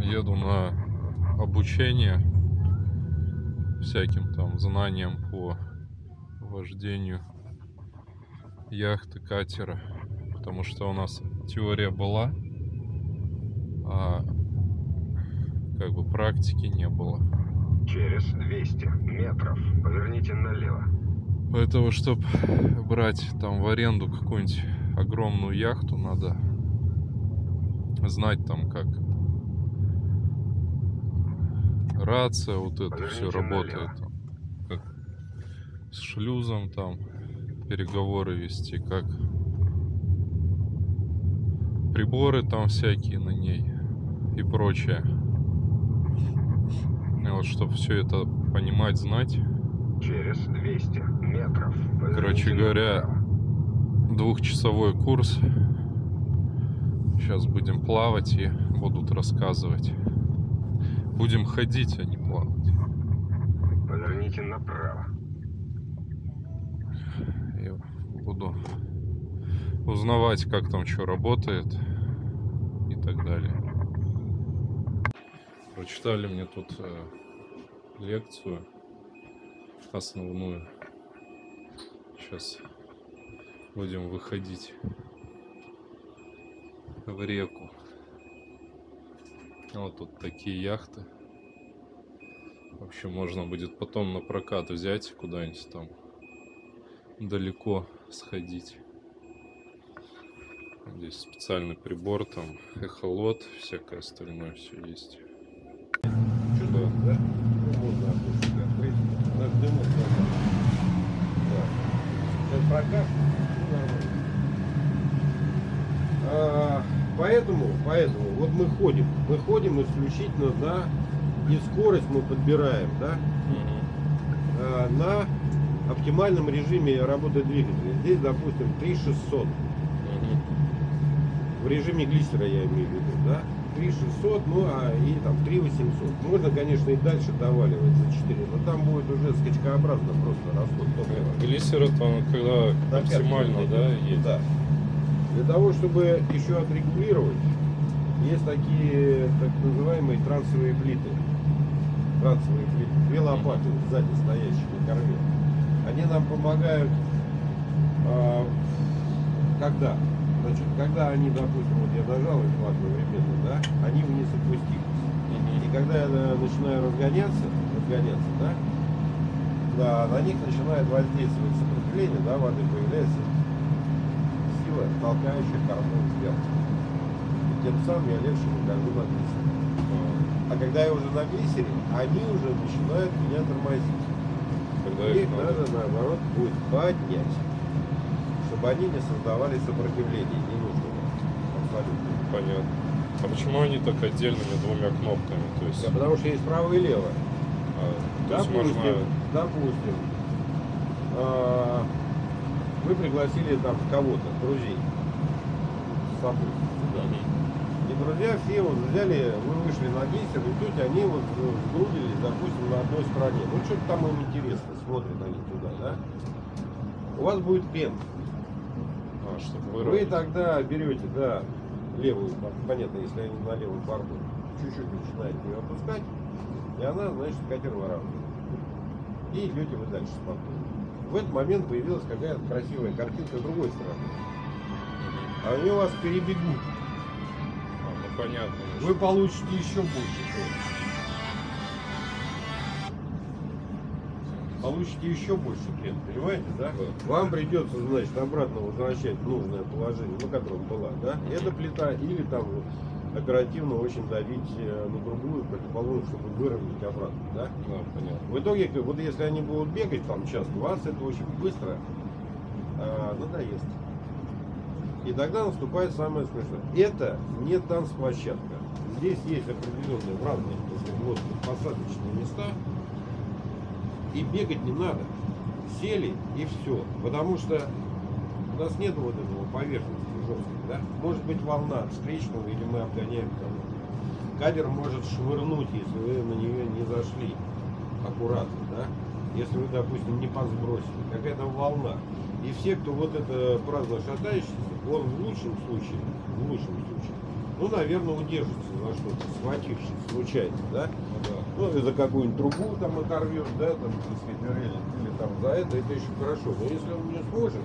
еду на обучение всяким там знаниям по вождению яхты, катера. Потому что у нас теория была, а как бы практики не было. Через 200 метров поверните налево. Поэтому, чтобы брать там в аренду какую-нибудь огромную яхту, надо знать там как рация, вот это все работает. налево. Как с шлюзом там переговоры вести, как приборы там всякие на ней и прочее. И вот, чтобы все это понимать, знать, Через 200 метров Короче говоря, двухчасовой курс. Сейчас будем плавать и будут рассказывать. Будем ходить, а не плавать. Поверните направо. Я буду узнавать, как там что работает и так далее. Прочитали мне тут э, лекцию основную. Сейчас будем выходить в реку. Вот тут такие яхты. Вообще можно будет потом на прокат взять куда-нибудь там далеко сходить. Здесь специальный прибор, там эхолот, всякое остальное все есть. Чувствуете, да? Наш дымок. Сейчас прокат. ну, нормально. А, поэтому, поэтому, вот мы ходим. Мы ходим исключительно на... И скорость мы подбираем, да? а, на оптимальном режиме работы двигателя. Здесь, допустим, 3600. В режиме глиссера я имею в виду, да? 3600, ну а и там 3800. Можно, конечно, и дальше доваливать за 4, но там будет уже скачкообразно просто расход топлива. Глиссер это он когда На оптимально, да, едет? Да. Для того, чтобы еще отрегулировать, есть такие так называемые трансовые плиты. Трансовые плиты. Две лопаты сзади стоящие на корме. Они нам помогают, а, когда? Значит, когда они, допустим, вот я нажал их одновременно, да, они вниз опустились. И когда я э, начинаю разгоняться, разгоняться, да, да, на них начинает воздействовать сопротивление, да, воды появляется сила, толкающая корму вверх. И тем самым я легче нахожу на глиссере. А когда я уже на глиссере, они уже начинают меня тормозить. Когда Их надо, надо. наоборот, будет поднять, чтобы они не создавали сопротивление ненужного. Абсолютно. Понятно. А почему они так отдельными двумя кнопками? То есть, Да, потому что есть право и лево. а, то есть Допустим, можно... допустим, а, вы пригласили там кого-то, друзей, с собой. И друзья все вот взяли, вы вышли на гейсер, и тут они вот э, сгрудились, допустим, на одной стороне. Ну, что-то там им интересно, смотрят они туда, да? У вас будет пен. А, чтобы Вы тогда берете, да, левую, понятно, если они на левом борту, чуть-чуть начинаете ее опускать, и она, значит, катер выравнивает. И идете вы дальше спокойно. В этот момент появилась какая-то красивая картинка с другой стороны. А они вас перебегут. А, ну понятно. Вы получите еще больше. Получите еще больше крен, понимаете, да? Да. Вам придется, значит, обратно возвращать нужное положение, на котором была, да? Эта плита или там вот оперативно очень давить э, на другую противоположную, чтобы выровнять обратно, да? Да, понятно. В итоге, вот если они будут бегать там час, вас это очень быстро а, надоест. И тогда наступает самое смешное. Это не танцплощадка. Здесь есть определенные в разных лодках посадочные места. И бегать не надо. Сели и все. Потому что у нас нет вот этого поверхности да? Может быть волна встречного или мы обгоняем кого-то. Кадер может швырнуть, если вы на нее не зашли аккуратно, да? Если вы, допустим, не подсбросили, какая-то волна. И все, кто вот это праздно шатающийся, он в лучшем случае, в лучшем случае, Ну, наверное, удержится за что-то, схватившись случайно, да? Ну да. Ну, за какую-нибудь трубу там оторвешь, да, там, так сказать, или, или там за это, это еще хорошо. Но если он не сможет,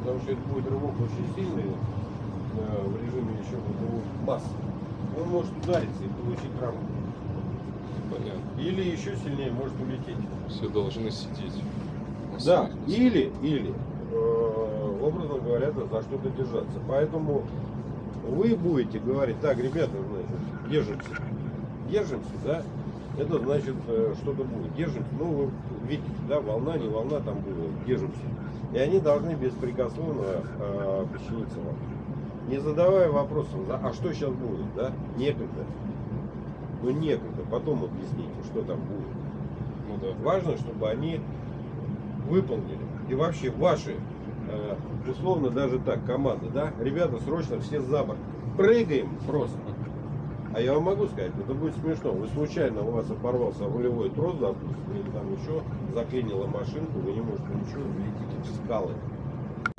потому что это будет рывок очень сильный, в режиме еще его массы, он может удариться и получить рамку. Понятно. Или еще сильнее может улететь. Все должны сидеть. Да, или, или, э, образно говоря, за что-то держаться. Поэтому вы будете говорить, так, ребята, значит, держимся. Держимся, да? Это значит, э, что-то будет. Держимся. Ну, вы видите, да, волна, не волна, там будет. Держимся. И они должны беспрекословно э, подчиниться вам. Не задавая вопросов, а что сейчас будет, да? Некогда. Ну, некогда. Потом объясните, что там будет. Ну да. Важно, чтобы они выполнили. И вообще ваши, э, условно даже так, команда, да, ребята, срочно все за борт. Прыгаем просто. А я вам могу сказать, это будет смешно. Вы случайно у вас оборвался рулевой трос, допустим, или там еще заклинила машинку, вы не можете ничего, летите в скалы.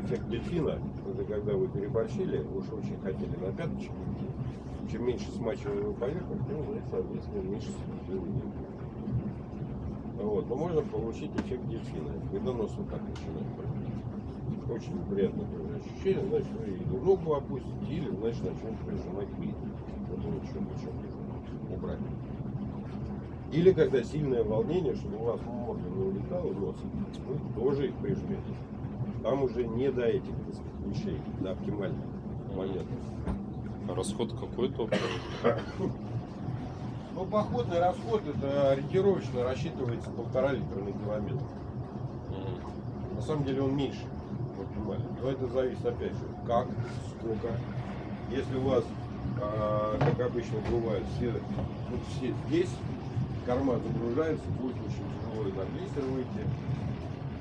Эффект дельфина, когда вы переборщили, вы уж очень хотели на пяточки идти. Чем меньше смачиваемую поверхность, тем, ну, соответственно, меньше сопротивления. Вот, но можно получить эффект дельфина, когда нос вот так начинает прыгать. Очень приятное ощущение, значит, вы или ногу опустите, или, значит, начнете прижимать клин. Вот он еще убрать. Или когда сильное волнение, чтобы у вас морда не улетала нос, вы тоже их прижмете. Там уже не до этих, сказать, вещей, до оптимальных моментов. А расход какой топлива? Ну, походный расход, это ориентировочно рассчитывается полтора литра на километр. На самом деле он меньше, оптимально. Но это зависит опять же, как, сколько. Если у вас, а, как обычно бывает, все, вот все здесь, корма загружается, будет очень тяжело на глиссер выйти.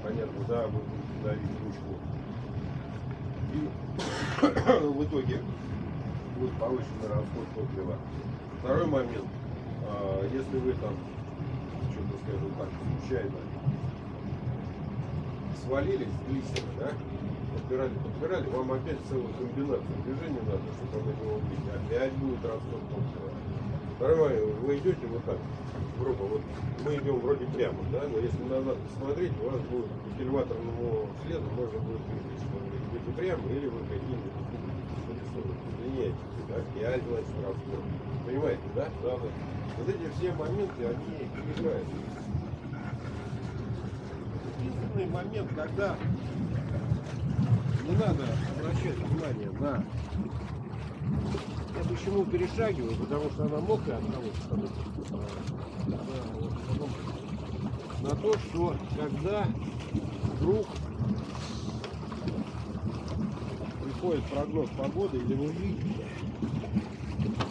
Понятно, да, будете давить ручку. И в итоге будет повышенный расход топлива. Второй момент, а, если вы там, что-то скажем так, случайно свалились с глиссера, да? Подбирали, подбирали, вам опять целую комбинацию движений надо, чтобы на него выйти. Опять будет расход топлива. Второй момент, вы идете вот так, грубо, вот мы идем вроде прямо, да, но если назад посмотреть, у вас будет по кильваторному следу можно будет видеть, что вы идете прямо или вы какие-нибудь изменяете, да, и значит расход. Понимаете, да? Да, да. Вот эти все моменты, они играют. Единственный момент, когда не надо обращать внимание на я почему перешагиваю, потому что она мокрая от того, что она, э, на то, что когда вдруг приходит прогноз погоды, или вы видите,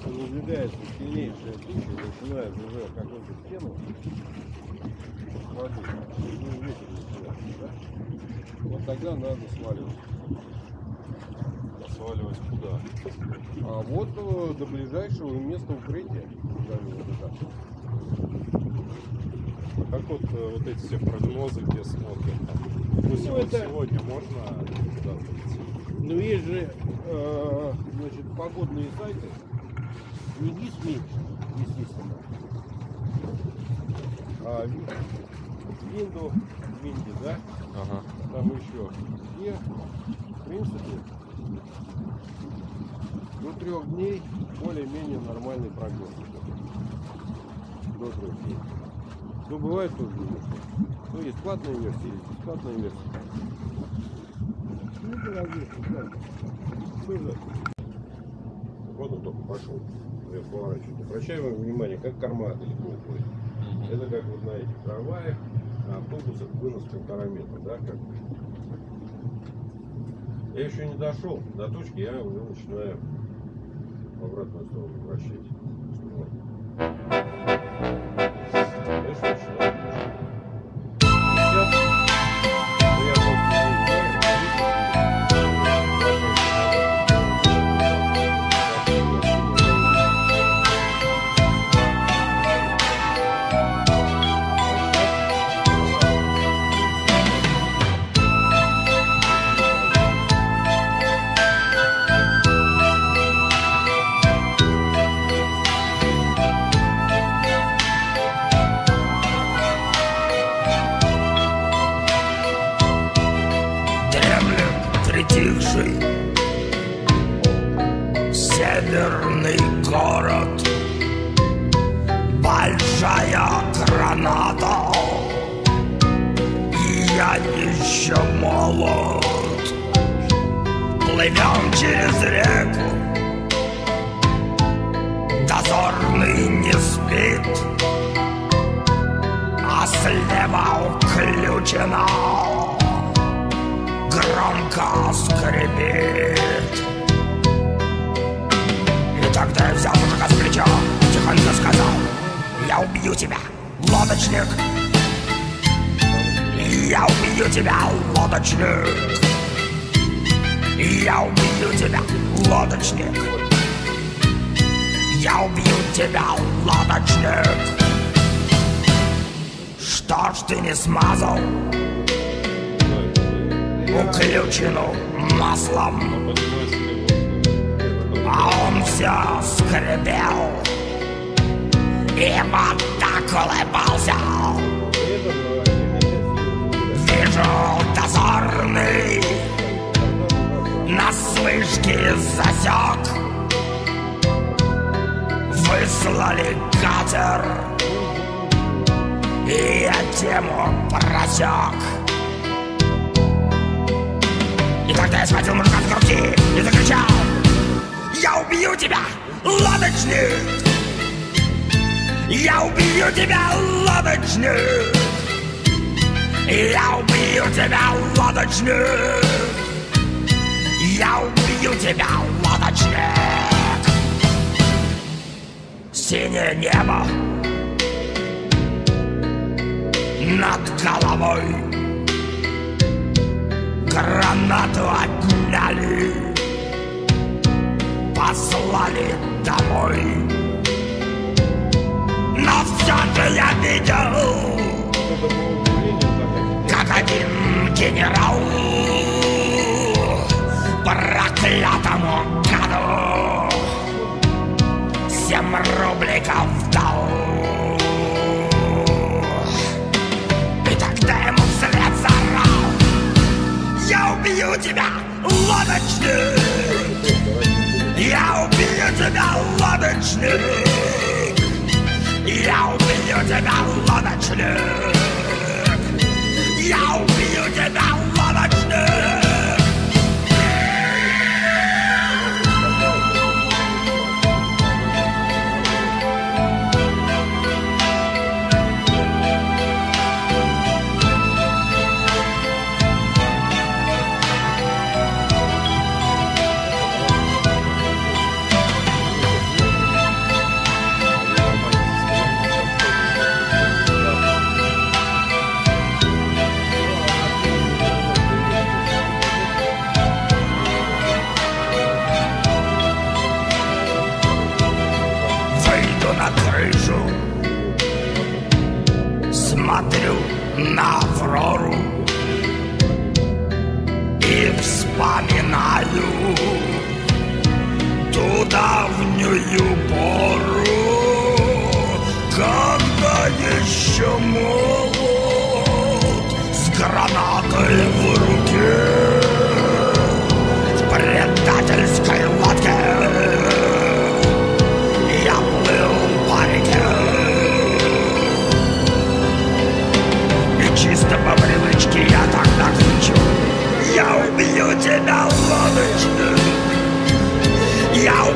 что надвигается сильнейшая туча, начинает уже какую-то стену воды, ну, ветер да? вот тогда надо сваливать. Сваливать куда? А вот э, до ближайшего места укрытия. так. Как вот, э, вот эти все прогнозы, где смотрят? Допустим, Ну, вот это- сегодня можно куда-то идти? Ну есть же э, значит, погодные сайты. Не ГИС меньше, естественно. А Ви- Винду, Винди, да? Ага. Там еще. И, в принципе, до трех дней более-менее нормальный прогноз. До трех дней. Ну, бывает тоже немножко. Ну, есть платная версия, есть бесплатная версия. Ну. Вот он только пошел. Я поворачиваю. Обращаем внимание, как корма далеко уходит. Это как вот на этих трамваях, на автобусах вынос полтора метра, да, как. Я еще не дошел до точки, я уже начинаю в обратную сторону вращать. Я убью тебя, лодочник. Я убью тебя, лодочник. Я убью тебя, лодочник. Я убью тебя, лодочник. Что ж ты не смазал? Уключину маслом. А он все скрипел И вот так улыбался. Вижу дозорный. На слышке засек. Выслали катер. И я тему просек. И тогда я схватил мужика с груди И закричал Я убью тебя, лодочник Я убью тебя, лодочник Я убью тебя, лодочник Я убью тебя, лодочник Синее небо Над головой. Гранату отняли Послали домой генерал. Проклятому гаду! Семь рубликов дал! И тогда ему вслед заорал Я убью тебя, лодочник! Я убью тебя, лодочник! Я убью тебя, лодочник! Я убью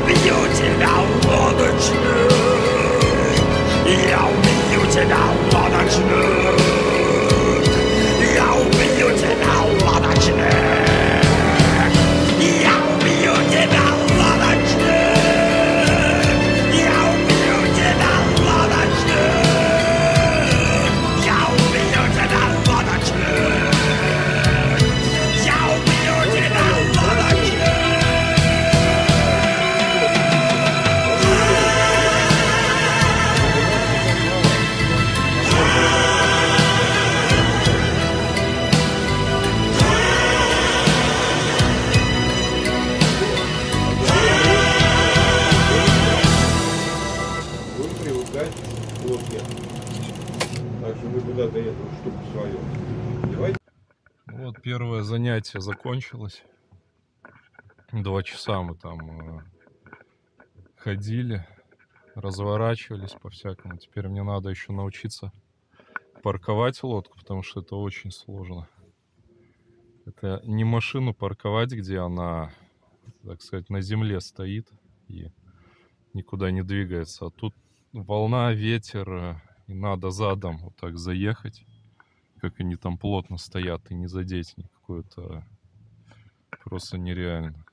Beautiful. Занятие закончилось. Два часа мы там э, ходили, разворачивались по-всякому. Теперь мне надо еще научиться парковать лодку, потому что это очень сложно. Это не машину парковать, где она, так сказать, на земле стоит и никуда не двигается. А тут волна, ветер, э, и надо задом вот так заехать, как они там плотно стоят, и не задеть никакую-то просто нереально.